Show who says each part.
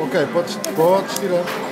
Speaker 1: Ok, podes, podes tirar.